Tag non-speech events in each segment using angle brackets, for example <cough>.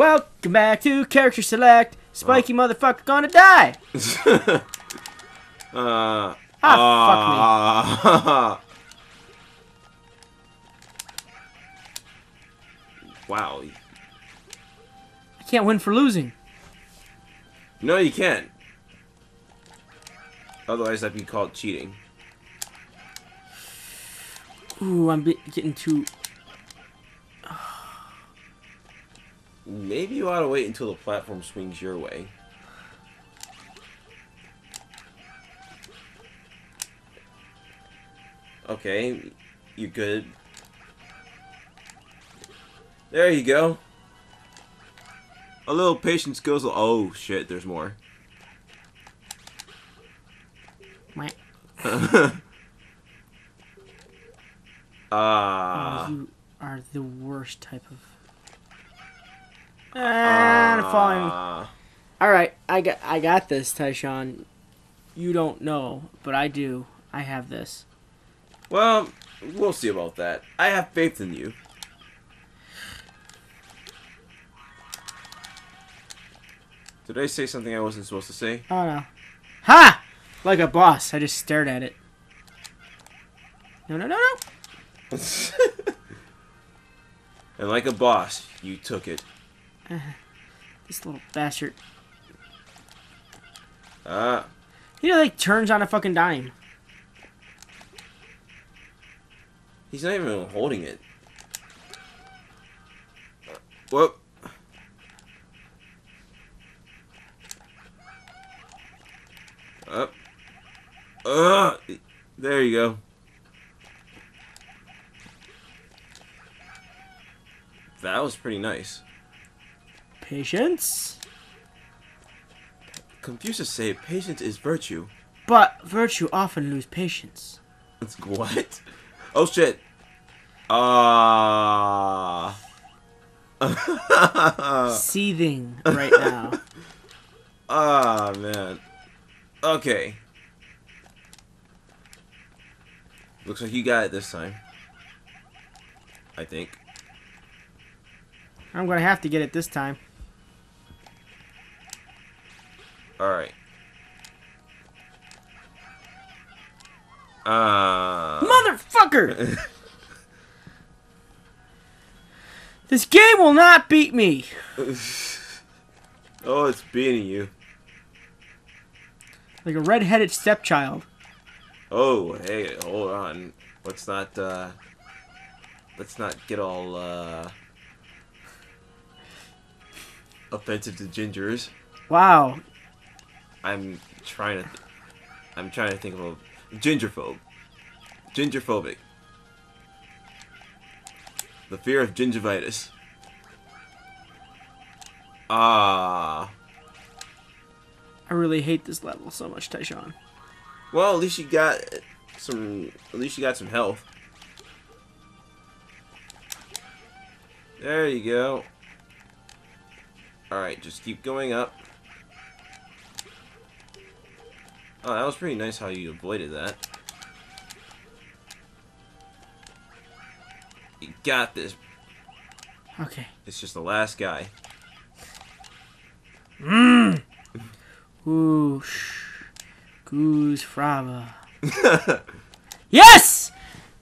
Welcome back to Character Select. Spiky motherfucker gonna die. <laughs> uh. Ah, fuck me. <laughs> wow. I can't win for losing. No, you can't. Otherwise, that'd be called cheating. Ooh, I'm getting too. Maybe you ought to wait until the platform swings your way. Okay, you good. There you go. A little patience goes. Oh shit! There's more. Meh. <laughs> Ah. Oh, you are the worst type of. And falling. Ah. All right, I got I got this, Tyshawn. You don't know, but I do. I have this. Well, we'll see about that. I have faith in you. Did I say something I wasn't supposed to say? Oh no. Ha! Like a boss. I just stared at it. No, no, no, no. <laughs> and like a boss, you took it. This little bastard. Ah, He like turns on a fucking dime. he's not even holding it. Whoop. Up. Uh, there you go. That was pretty nice. Patience. Confucius say patience is virtue. But virtue often lose patience. What? <laughs> Oh shit. Ah. <laughs> Seething right now. <laughs> Ah man. Okay. Looks like you got it this time. I think. I'm gonna have to get it this time. Alright. Uh Motherfucker! <laughs> this game will not beat me. <laughs> Oh, it's beating you. Like a red-headed stepchild. Oh, hey, hold on. Let's not uh let's not get all uh offensive to gingers. Wow. I'm trying to th- I'm trying to think of a gingerphobe. Gingerphobic. The fear of gingivitis. Ah. I really hate this level so much, Tyshawn. Well, at least you got some. At least you got some health. There you go. All right, just keep going up. Oh, that was pretty nice how you avoided that. You got this. Okay. It's just the last guy. Mmm. Whoosh. Goose fraba. <laughs> Yes!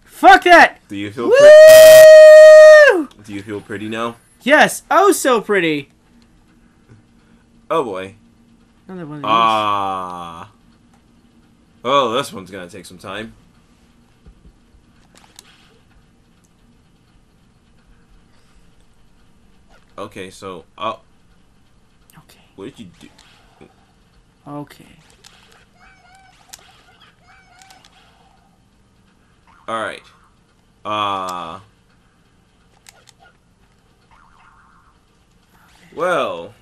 Fuck that! Do you feel? Pre- Woo! do you feel pretty now? Yes. Oh, so pretty. Oh boy. Another one of these. Ah. Oh, this one's gonna take some time. Okay, so, oh, okay. what did you do? Okay. Alright. Uh. Well.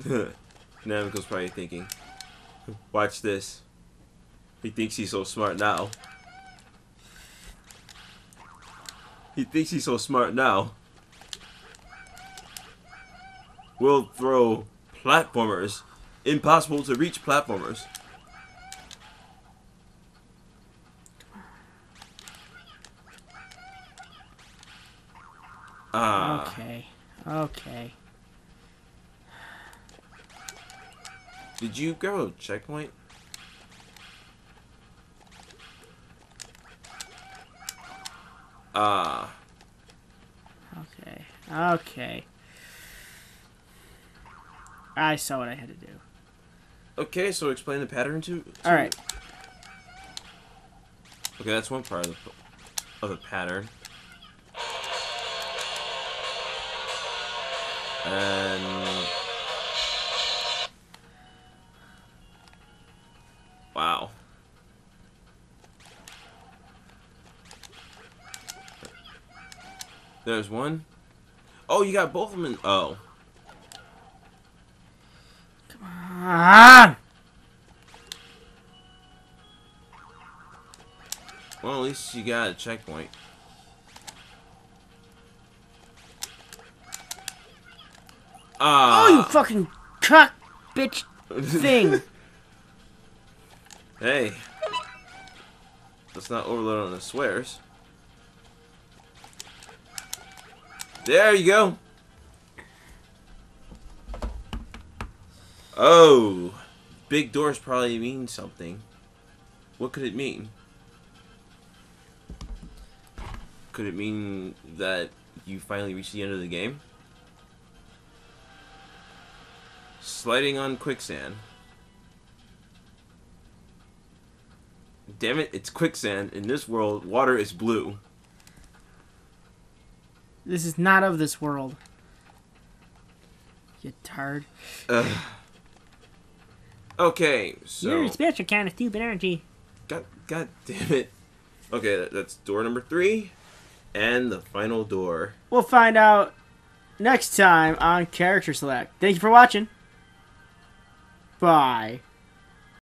<laughs> Namco's probably thinking, watch this. He thinks he's so smart now. He thinks he's so smart now. We'll throw platformers. Impossible to reach platformers. Ah. Okay. Okay. Did you go? checkpoint? Ah. Okay. Okay. I saw what I had to do. Okay, so explain the pattern to. to All right. Okay, that's one part of the of the pattern. And There's one. Oh, you got both of them in. Oh. Ah! Well, at least you got a checkpoint. Ah. Oh, you fucking cock bitch thing. <laughs> hey. Let's not overload on the swears. There you go. Oh. Big doors probably mean something. What could it mean? Could it mean that you finally reached the end of the game? Sliding on quicksand. Damn it, it's quicksand. In this world, water is blue. This is not of this world. You tard. Ugh. Okay, so You're a special kind of stupid, aren't you? God, God damn it. Okay, that, that's door number three, and the final door. We'll find out next time on Character Select. Thank you for watching. Bye.